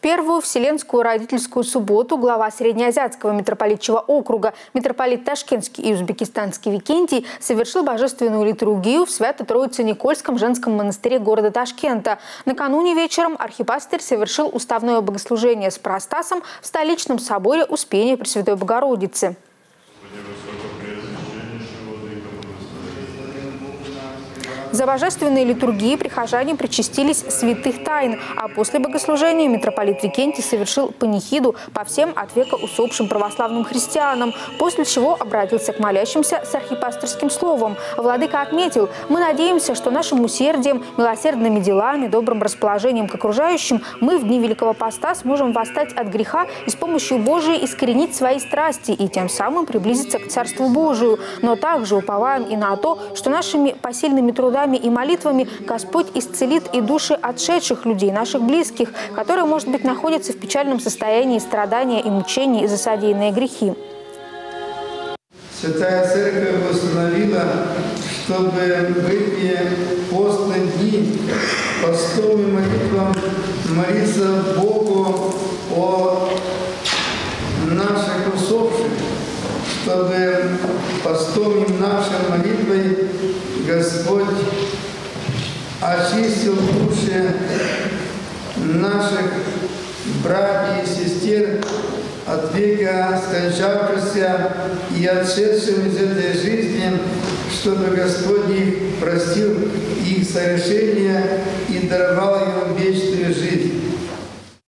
Первую Вселенскую родительскую субботу глава Среднеазиатского митрополитчего округа митрополит Ташкентский и Узбекистанский Викентий совершил божественную литургию в Свято-Троице-Никольском женском монастыре города Ташкента. Накануне вечером архипастырь совершил уставное богослужение с Простасом в столичном соборе Успения Пресвятой Богородицы. За божественные литургии прихожане причастились святых тайн, а после богослужения митрополит Викентий совершил панихиду по всем от века усопшим православным христианам, после чего обратился к молящимся с архипасторским словом. Владыка отметил, мы надеемся, что нашим усердием, милосердными делами, добрым расположением к окружающим мы в дни Великого Поста сможем восстать от греха и с помощью Божией искоренить свои страсти и тем самым приблизиться к Царству Божию. Но также уповаем и на то, что нашими посильными трудами трудами и молитвами Господь исцелит и души отшедших людей, наших близких, которые, может быть, находятся в печальном состоянии страдания и мучений за содеянные грехи. Святая Церковь установила, чтобы эти постные дни постом и молитвам молиться Богу о наших усопших, чтобы постом и нашей молитвой Господь очистил души наших братьев и сестер от века скончавшихся и отшедшим из этой жизни, чтобы Господь их простил их совершения и даровал.